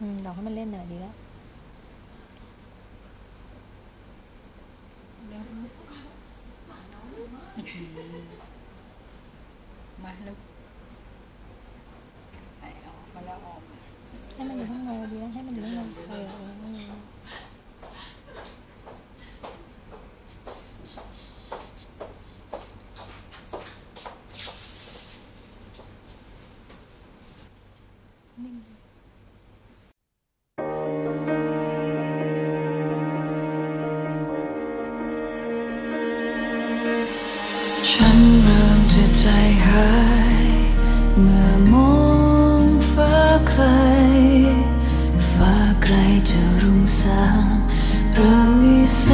อืมเราให้มันเล่นหน่อยดีแล้วมาลูกไอออกมาแล้วออกให้มันอยู่ข้างในดีแล้วให้มันอยู่ข้างในเออเอ ฉันเริ่มจะใจหาย เมื่อมองฟ้าไกล ฟ้าไกลจะรุ่งสางเริ่มมีแส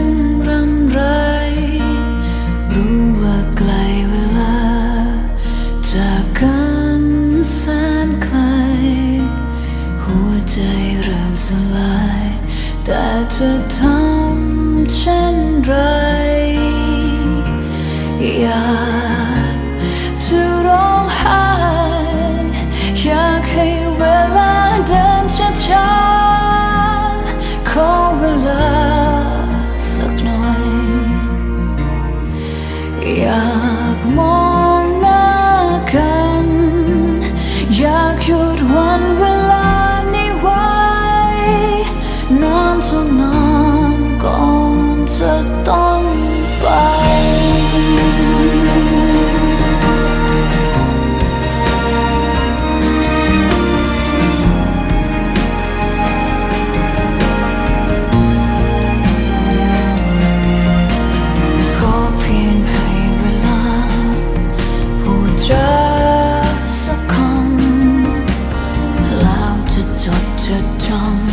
งรำไร รู้ว่าไกลเวลา จากกันแสนไกล หัวใจเริ่มสลาย แต่จะทำเช่นไร อยากจะร้องไห้อยากให้เวลาเดินช้าๆขอเวลาสักหน่อยอยากมองหน้ากัน อยากหยุดวันเวลานี้ไว้นานเท่านานก่อนจะต้อง จด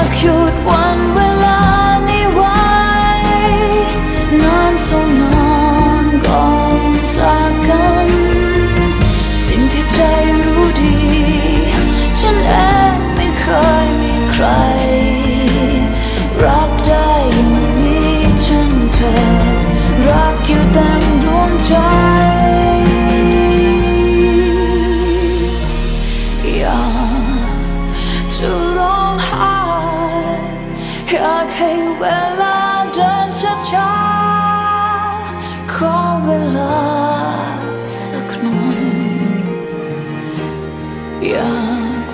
ากหยุดวันเวลานี้ไว้นานสน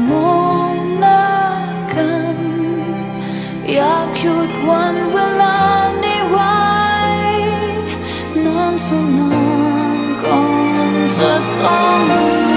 menggunakan Yakut wan welani wai Nan sunan kong setong